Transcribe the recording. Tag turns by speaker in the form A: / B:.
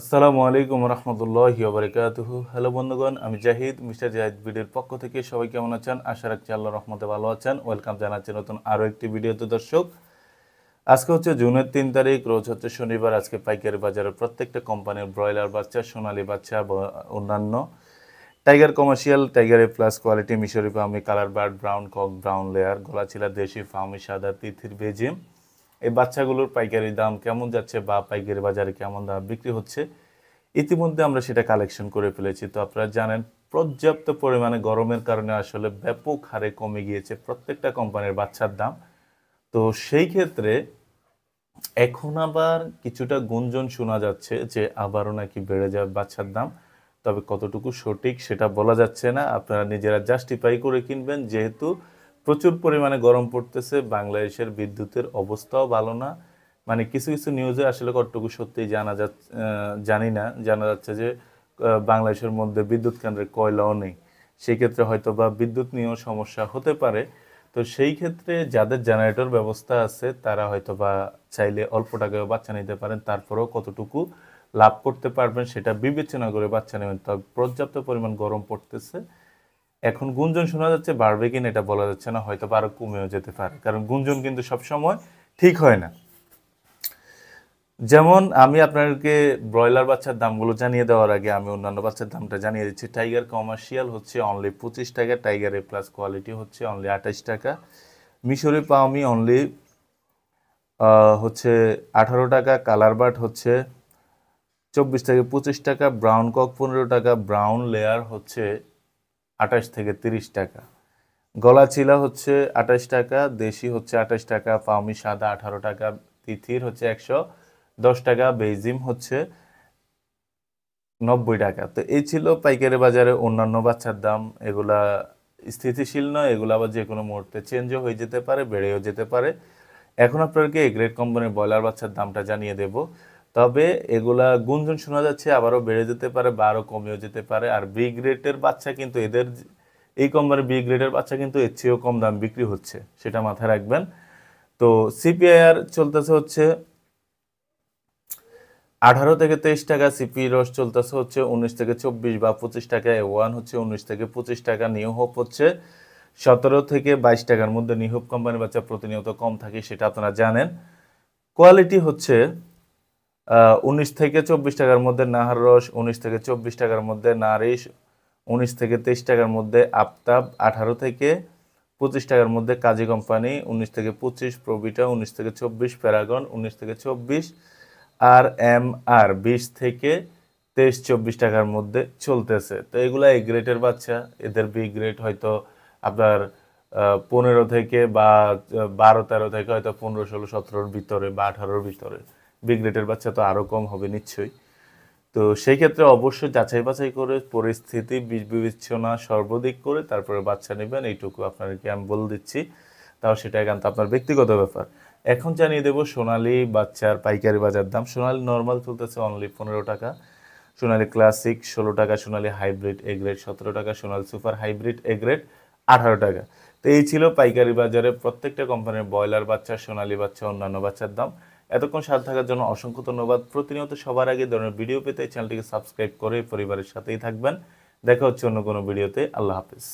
A: আসসালামু আলাইকুম রহমতুল্লাহ বারকাতুহ। হ্যালো বন্ধুগণ, আমি জাহিদ, মিস্টার জাহিদ ভিডিওর পক্ষ থেকে সবাই কেমন আছেন? আশা রাখছি আল্লাহ রহমতে ভালো আছেন। ওয়েলকাম জানাচ্ছি নতুন আরও একটি ভিডিওতে, দর্শক। আজকে হচ্ছে জুনের তিন তারিখ, রোজ হচ্ছে শনিবার। আজকে পাইকারি বাজারের প্রত্যেকটা কোম্পানির ব্রয়লার বাচ্চা, সোনালী বাচ্চা অন্যান্য। Tiger commercial, tiger A plus quality, মিশরি Fermi, colour bird, brown cock, brown layer, গলাচিলা, দেশি ফার্মি, সাদা, তিথির বেজিম এই বাচ্চাগুলোর পাইকারি দাম কেমন যাচ্ছে বা পাইকারি বাজারে কেমন দাম বিক্রি হচ্ছে, ইতিমধ্যে আমরা সেটা কালেকশন করে ফেলেছি। তো আপনারা জানেন, পর্যাপ্ত পরিমাণে গরমের কারণে আসলে ব্যাপক হারে কমে গিয়েছে প্রত্যেকটা কোম্পানির বাচ্চার দাম। তো সেই ক্ষেত্রে এখন আবার কিছুটা গুঞ্জন শোনা যাচ্ছে যে আবারও নাকি বেড়ে যাবে বাচ্চার দাম। তবে কতটুকু সঠিক সেটা বলা যাচ্ছে না। আপনারা নিজেরা জাস্টিফাই করে কিনবেন, যেহেতু প্রচুর পরিমাণে গরম পড়তেছে, বাংলাদেশের বিদ্যুতের অবস্থাও ভালো না। মানে কিছু কিছু নিউজে আসলে কতটুকু সত্যি জানা যাচ্ছে জানি না। জানা যাচ্ছে যে বাংলাদেশের মধ্যে বিদ্যুৎ কেন্দ্রে কয়লাও নেই। সেই ক্ষেত্রে হয়তো বা বিদ্যুৎ নিয়েও সমস্যা হতে পারে। তো সেই ক্ষেত্রে যাদের জেনারেটর ব্যবস্থা আছে, তারা হয়তো বা চাইলে অল্প টাকায় বাচ্চা নিতে পারেন। তারপরেও কতটুকু লাভ করতে পারবেন, সেটা বিবেচনা করে বাচ্চা নেবেন। তবে পর্যাপ্ত পরিমাণ গরম পড়তেছে। এখন গুঞ্জন শোনা যাচ্ছে, বাড়বে কিনা এটা বলা যাচ্ছে না হয়তো আরও কমেও যেতে পারে। কারণ গুঞ্জন কিন্তু সবসময় ঠিক হয় না। যেমন আমি আপনাদেরকে ব্রয়লার বাচ্চার দামগুলো জানিয়ে দেওয়ার আগে আমি অন্যান্য বাচ্চার দামটা জানিয়ে দিচ্ছি। টাইগার কমার্শিয়াল হচ্ছে অনলি পঁচিশ টাকা টাইগার এ প্লাস কোয়ালিটি হচ্ছে অনলি আঠাশ টাকা। মিশরি পাওমি অনলি হচ্ছে আঠারো টাকা কালার বাট হচ্ছে চব্বিশ থেকে পঁচিশ টাকা ব্রাউন কক পনেরো টাকা ব্রাউন লেয়ার হচ্ছে আঠাশ থেকে তিরিশ টাকা। গলা চিলা হচ্ছে আঠাশ টাকা, দেশি হচ্ছে আঠাশ টাকা পাউমি সাদা আঠারো টাকা, তিথির হচ্ছে একশো দশ টাকা বেজিম হচ্ছে নব্বই টাকা। তো এই ছিল পাইকারি বাজারে অন্যান্য বাচ্চার দাম। এগুলা স্থিতিশীল নয়, এগুলো আবার যে কোনো মুহূর্তে চেঞ্জও হয়ে যেতে পারে, বেড়েও যেতে পারে। এখন এই গ্রেড কোম্পানির ব্রয়লার বাচ্চার দামটা জানিয়ে দেব। তবে এগুলা গুঞ্জন শোনা যাচ্ছে, আবারও বেড়ে যেতে পারে বা আরও কমেও যেতে পারে। আর বি গ্রেডের বাচ্চা কিন্তু এদের এই কোম্পানির বি গ্রেডের বাচ্চা কিন্তু এর চেয়েও কম দাম বিক্রি হচ্ছে, সেটা মাথায় রাখবেন। তো সিপিআইআর চলতেছে হচ্ছে আঠারো থেকে তেইশ টাকা সিপি রস চলতেছে হচ্ছে উনিশ থেকে চব্বিশ বা পঁচিশ টাকা এ ওয়ান হচ্ছে উনিশ থেকে পঁচিশ টাকা হোপ হচ্ছে। সতেরো থেকে বাইশ টাকার মধ্যে নিউ হোপ কোম্পানির বাচ্চা প্রতিনিয়ত কম থাকে, সেটা আপনারা জানেন। কোয়ালিটি হচ্ছে উনিশ থেকে চব্বিশ টাকার মধ্যে নাহার রস, উনিশ থেকে চব্বিশ টাকার মধ্যে নারিশ, উনিশ থেকে তেইশ টাকার মধ্যে আফতাব, আঠারো থেকে পঁচিশ টাকার মধ্যে কাজী কোম্পানি, উনিশ থেকে পঁচিশ প্রবিটা উনিশ থেকে চব্বিশ প্যারাগন, উনিশ থেকে চব্বিশ আর এম আর বিশ থেকে তেইশ, চব্বিশ টাকার মধ্যে চলতেছে। তো এগুলা এই গ্রেটের বাচ্চা, এদের বি গ্রেড হয়তো আপনার পনেরো থেকে বা বারো, তেরো থেকে হয়তো পনেরো, ষোলো, সতেরোর ভিতরে বা আঠারোর ভিতরে। বি গ্রেডের বাচ্চা তো আরও কম হবে নিশ্চয়ই। তো সেই ক্ষেত্রে অবশ্যই যাচাই বাছাই করে পরিস্থিতি বিবেচনা সর্বাধিক করে তারপরে বাচ্চা নেবেন, এইটুকু আপনাদেরকে আমি বলে দিচ্ছি। তাও সেটা একান্ত আপনার ব্যক্তিগত ব্যাপার। এখন জানিয়ে দেবো, সোনালী বাচ্চার পাইকারি বাজার দাম। সোনালী নর্মাল চলতেছে অনলি পনেরো টাকা। সোনালী ক্লাসিক ষোলো টাকা, সোনালী হাইব্রিড এ গ্রেড সতেরো টাকা, Sonali super hybrid A grade আঠারো টাকা। তো এই ছিল পাইকারি বাজারে প্রত্যেকটা কোম্পানির ব্রয়লার বাচ্চা, সোনালী বাচ্চা, অন্যান্য বাচ্চার দাম। এতক্ষণ সাথে থাকার জন্য অসংখ্য ধন্যবাদ। প্রতিনিয়ত সবার আগে ধরনের ভিডিও পেতে চ্যানেলটিকে সাবস্ক্রাইব করে পরিবারের সাথেই থাকবেন। দেখা হচ্ছে অন্য কোনো ভিডিওতে। আল্লাহ হাফিজ।